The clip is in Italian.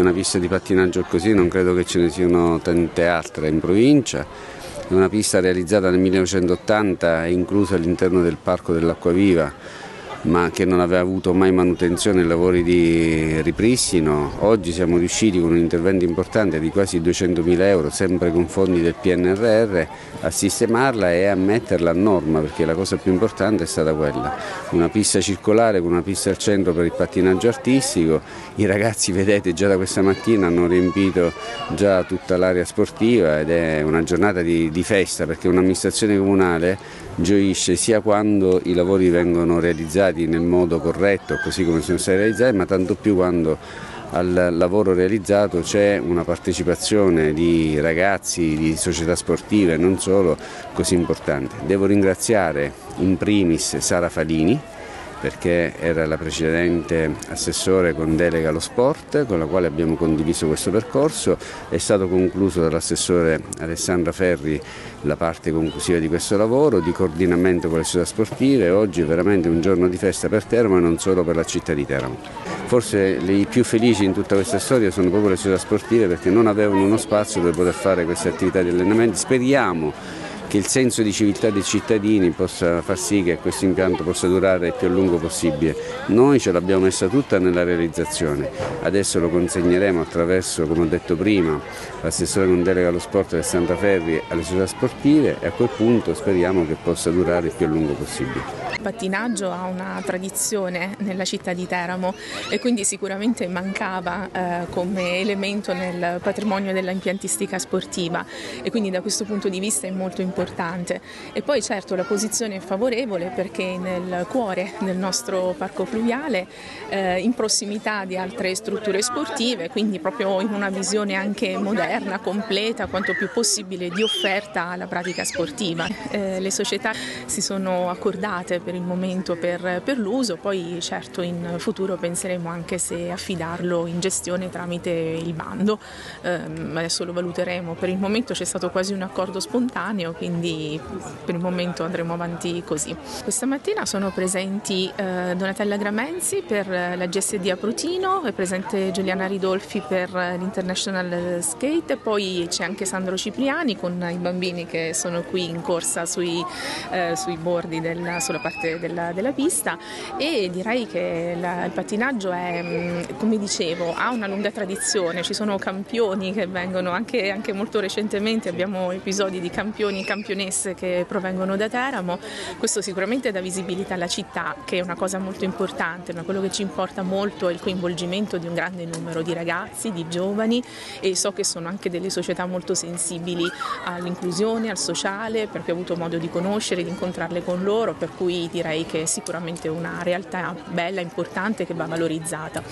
Una pista di pattinaggio così non credo che ce ne siano tante altre in provincia, è una pista realizzata nel 1980 e inclusa all'interno del Parco dell'Acquaviva ma che non aveva avuto mai manutenzione e lavori di ripristino. Oggi siamo riusciti con un intervento importante di quasi 200.000 euro, sempre con fondi del PNRR, a sistemarla e a metterla a norma, perché la cosa più importante è stata quella. Una pista circolare con una pista al centro per il pattinaggio artistico, i ragazzi vedete già da questa mattina hanno riempito già tutta l'area sportiva ed è una giornata di, di festa perché un'amministrazione comunale gioisce sia quando i lavori vengono realizzati nel modo corretto, così come sono stati realizzati, ma tanto più quando al lavoro realizzato c'è una partecipazione di ragazzi, di società sportive non solo così importante. Devo ringraziare in primis Sara Falini, perché era la precedente assessore con delega allo sport con la quale abbiamo condiviso questo percorso, è stato concluso dall'assessore Alessandra Ferri la parte conclusiva di questo lavoro, di coordinamento con le società sportive, oggi è veramente un giorno di festa per Teramo e non solo per la città di Teramo. Forse i più felici in tutta questa storia sono proprio le società sportive perché non avevano uno spazio dove poter fare queste attività di allenamento, speriamo che il senso di civiltà dei cittadini possa far sì che questo impianto possa durare il più a lungo possibile. Noi ce l'abbiamo messa tutta nella realizzazione, adesso lo consegneremo attraverso, come ho detto prima, l'assessore con delega allo sport Alessandra Ferri alle società sportive e a quel punto speriamo che possa durare il più a lungo possibile. Il pattinaggio ha una tradizione nella città di Teramo e quindi sicuramente mancava eh, come elemento nel patrimonio dell'impiantistica sportiva e quindi da questo punto di vista è molto importante importante. E poi certo la posizione è favorevole perché nel cuore del nostro parco fluviale, eh, in prossimità di altre strutture sportive, quindi proprio in una visione anche moderna, completa, quanto più possibile di offerta alla pratica sportiva. Eh, le società si sono accordate per il momento per, per l'uso, poi certo in futuro penseremo anche se affidarlo in gestione tramite il bando, eh, adesso lo valuteremo, per il momento c'è stato quasi un accordo spontaneo, quindi quindi per il momento andremo avanti così. Questa mattina sono presenti eh, Donatella Gramenzi per la GSD a Prutino, è presente Giuliana Ridolfi per l'International Skate poi c'è anche Sandro Cipriani con i bambini che sono qui in corsa sui, eh, sui bordi della, sulla parte della, della, pista e direi che la, il pattinaggio è, mm, come dicevo, ha una lunga tradizione, ci sono campioni che vengono anche, anche molto recentemente, abbiamo episodi di campioni campioni campionesse che provengono da Teramo, questo sicuramente dà visibilità alla città che è una cosa molto importante, ma quello che ci importa molto è il coinvolgimento di un grande numero di ragazzi, di giovani e so che sono anche delle società molto sensibili all'inclusione, al sociale, perché ho avuto modo di conoscere, di incontrarle con loro, per cui direi che è sicuramente una realtà bella, importante che va valorizzata.